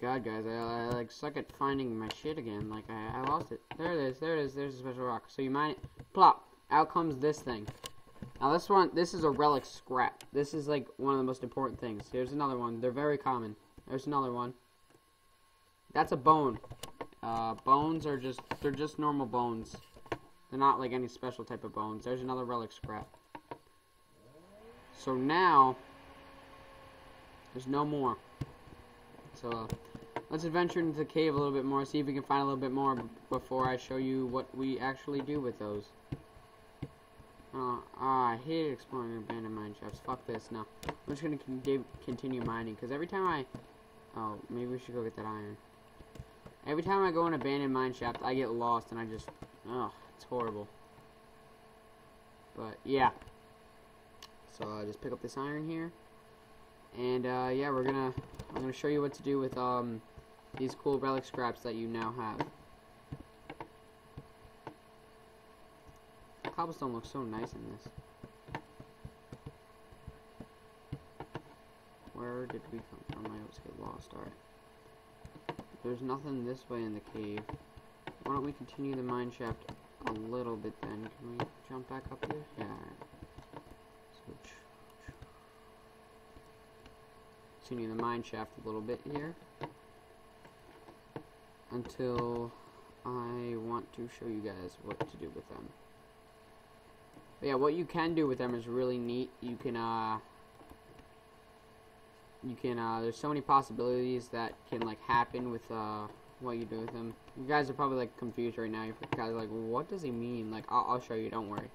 God, guys, I, I like suck at finding my shit again. Like I, I lost it. There it is. There it is. There's a special rock. So you mine it. Plop. Out comes this thing. Now this one, this is a relic scrap. This is like one of the most important things. Here's another one. They're very common. There's another one. That's a bone. Uh, bones are just, they're just normal bones. They're not like any special type of bones. There's another relic scrap. So now, there's no more. So, let's adventure into the cave a little bit more, see if we can find a little bit more before I show you what we actually do with those. Uh, ah, I hate exploring abandoned mine shafts. Fuck this. No. I'm just gonna con continue mining, because every time I... Oh, maybe we should go get that iron. Every time I go in abandoned mine shaft, I get lost, and I just... Oh, it's horrible. But, yeah. So, uh, just pick up this iron here. And, uh, yeah, we're gonna... I'm gonna show you what to do with, um... These cool relic scraps that you now have. cobblestone looks so nice in this. Where did we come from? I always get lost. Alright. There's nothing this way in the cave. Why don't we continue the mine shaft a little bit then? Can we jump back up here? Yeah. So, continue the mine shaft a little bit here. Until I want to show you guys what to do with them. But yeah, what you can do with them is really neat. You can, uh, you can, uh, there's so many possibilities that can, like, happen with, uh, what you do with them. You guys are probably, like, confused right now. You guys are like, what does he mean? Like, I'll, I'll show you, don't worry.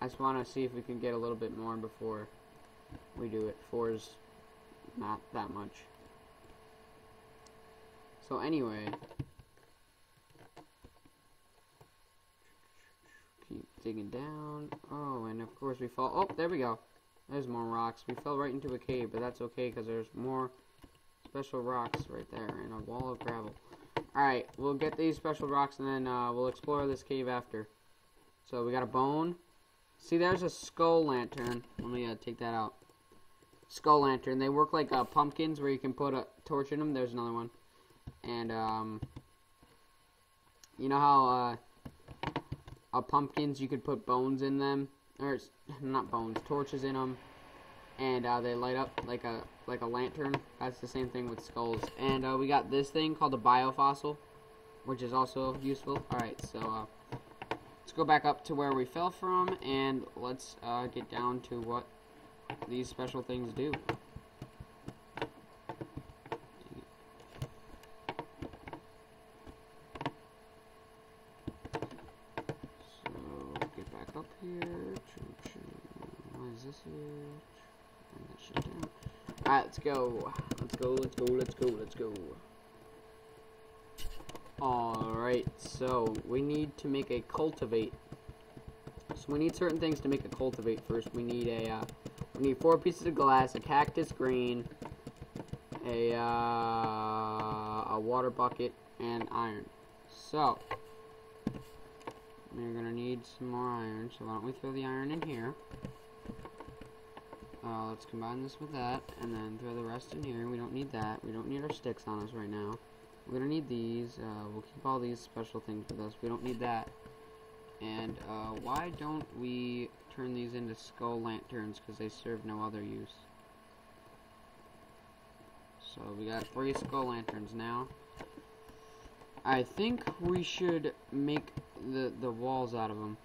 I just want to see if we can get a little bit more before we do it. Four is not that much. So anyway, keep digging down. Oh, and of course we fall. Oh, there we go. There's more rocks. We fell right into a cave, but that's okay because there's more special rocks right there and a wall of gravel. Alright, we'll get these special rocks and then uh, we'll explore this cave after. So we got a bone. See, there's a skull lantern. Let me uh, take that out. Skull lantern. They work like uh, pumpkins where you can put a torch in them. There's another one. And, um, you know how, uh, pumpkins, you could put bones in them, or not bones, torches in them, and uh, they light up like a like a lantern. That's the same thing with skulls. And uh, we got this thing called a biofossil, which is also useful. All right, so uh, let's go back up to where we fell from, and let's uh, get down to what these special things do. Alright, let's go. Let's go, let's go, let's go, let's go. Alright, so we need to make a cultivate. So we need certain things to make a cultivate first. We need a, uh, we need four pieces of glass, a cactus green, a, uh, a water bucket, and iron. So, we're gonna need some more iron, so why don't we throw the iron in here. Uh, let's combine this with that, and then throw the rest in here. We don't need that. We don't need our sticks on us right now. We're to need these. Uh, we'll keep all these special things with us. We don't need that. And uh, why don't we turn these into skull lanterns, because they serve no other use. So we got three skull lanterns now. I think we should make the, the walls out of them.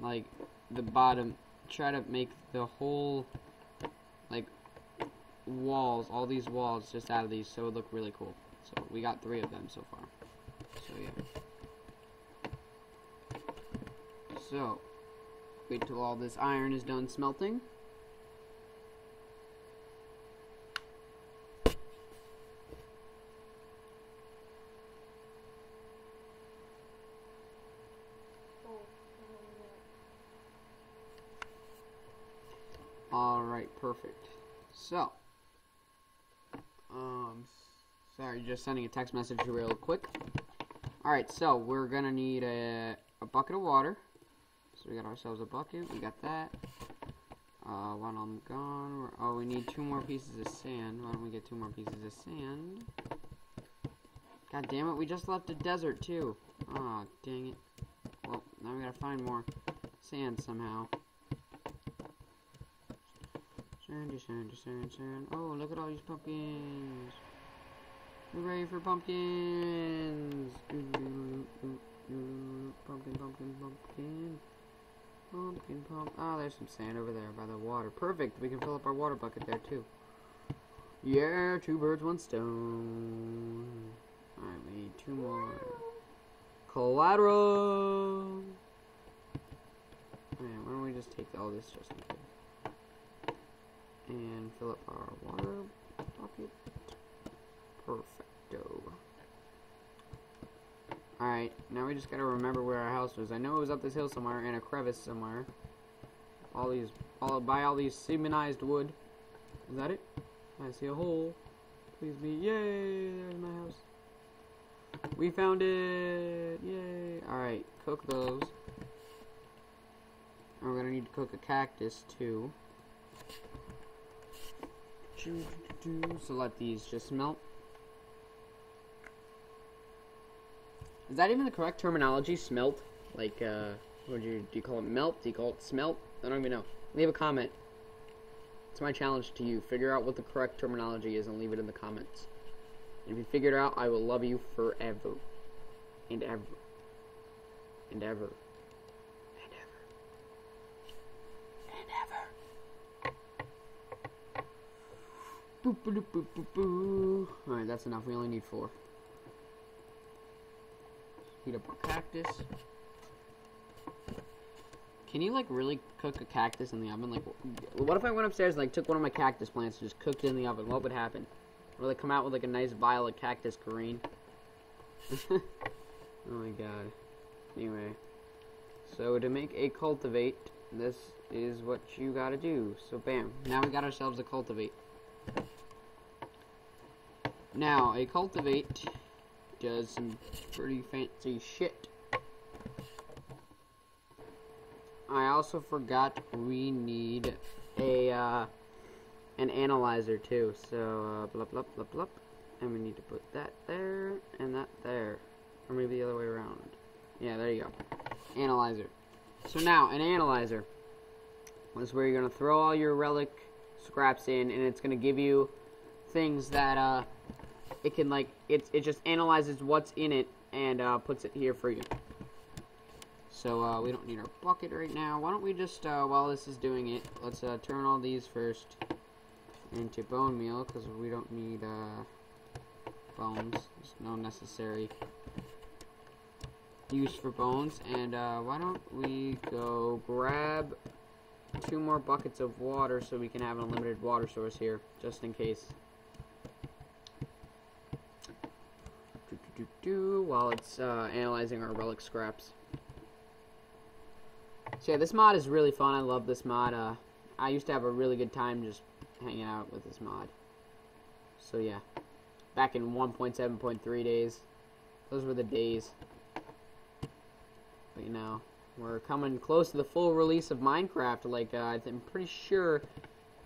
Like, the bottom. Try to make the whole like walls, all these walls just out of these, so it would look really cool. So we got three of them so far. So yeah. So wait till all this iron is done smelting. Alright, perfect. So, um, sorry, just sending a text message real quick. Alright, so we're gonna need a, a bucket of water. So we got ourselves a bucket, we got that. Uh, one of them gone. oh, we need two more pieces of sand. Why don't we get two more pieces of sand? God damn it, we just left a desert too. Aw, oh, dang it. Well, now we gotta find more sand somehow. Sandy, sandy, sand, sand. Oh, look at all these pumpkins. We're ready for pumpkins. Pumpkin, pumpkin, pumpkin. Pumpkin, pump. Oh, there's some sand over there by the water. Perfect. We can fill up our water bucket there too. Yeah, two birds, one stone. Alright, we need two more. Collateral! Man, why don't we just take all this just in case? And fill up our water bucket. Perfecto. Alright, now we just gotta remember where our house was. I know it was up this hill somewhere in a crevice somewhere. All these, all by all these cementized wood. Is that it? I see a hole. Please be, yay, there's my house. We found it! Yay! Alright, cook those. And we're gonna need to cook a cactus too. So let these just melt. Is that even the correct terminology? Smelt? Like, uh, what do you, do you call it melt? Do you call it smelt? I don't even know. Leave a comment. It's my challenge to you. Figure out what the correct terminology is and leave it in the comments. And if you figure it out, I will love you forever. And ever. And ever. And ever. And ever. Boop, boop, boop, boop, boop. Alright, that's enough. We only need four. Heat up our cactus. Can you like really cook a cactus in the oven? Like, what if I went upstairs and like took one of my cactus plants and just cooked it in the oven? What would happen? Will they come out with like a nice vial of cactus green? oh my god. Anyway. So to make a cultivate, this is what you gotta do. So bam. Now we got ourselves a cultivate. Now, a cultivate does some pretty fancy shit. I also forgot we need a uh, an analyzer too. So uh, blah blah blah blah, and we need to put that there and that there, or maybe the other way around. Yeah, there you go. Analyzer. So now an analyzer is where you're gonna throw all your relic scraps in, and it's gonna give you things that uh, it can like it it just analyzes what's in it and uh, puts it here for you. So uh, we don't need our bucket right now. Why don't we just, uh, while this is doing it, let's uh, turn all these first into bone meal because we don't need uh, bones. There's no necessary use for bones. And uh, why don't we go grab two more buckets of water so we can have an unlimited water source here, just in case. Do, while it's uh, analyzing our relic scraps. So yeah, this mod is really fun. I love this mod. Uh, I used to have a really good time just hanging out with this mod. So yeah, back in 1.7.3 days, those were the days. But you know, we're coming close to the full release of Minecraft. Like uh, I'm pretty sure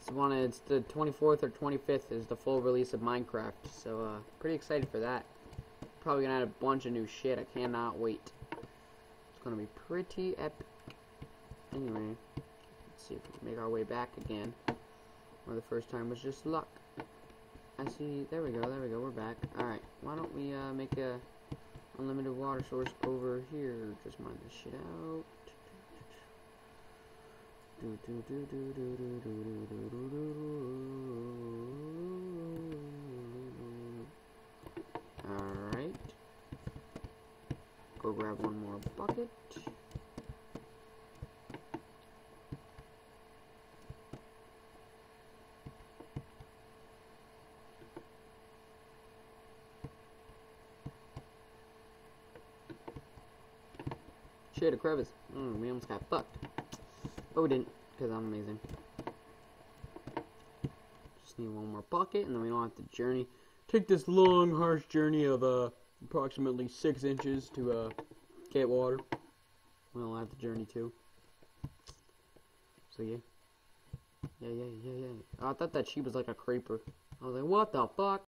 it's one. It's the 24th or 25th is the full release of Minecraft. So uh, pretty excited for that. Probably gonna add a bunch of new shit. I cannot wait. It's gonna be pretty epic. Anyway, let's see if we can make our way back again. Or the first time was just luck. I see, there we go, there we go, we're back. Alright, why don't we uh, make a unlimited water source over here. Just mine this shit out. Do, do, do, do, do, do, do, do, do, do, Alright. Go grab one more bucket. Shit, a crevice. Mm, we almost got fucked. But we didn't, because I'm amazing. Just need one more bucket, and then we don't have to journey. Take this long, harsh journey of uh, approximately six inches to uh, get water. We don't have to journey too. So yeah. Yeah, yeah, yeah, yeah. I thought that she was like a creeper. I was like, what the fuck?